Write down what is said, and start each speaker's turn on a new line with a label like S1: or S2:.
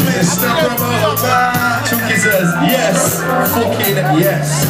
S1: Mr. Promoter, two kisses, yes, fucking yes.